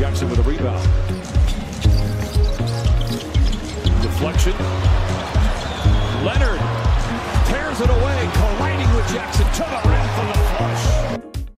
Jackson with a rebound. Deflection. Leonard tears it away,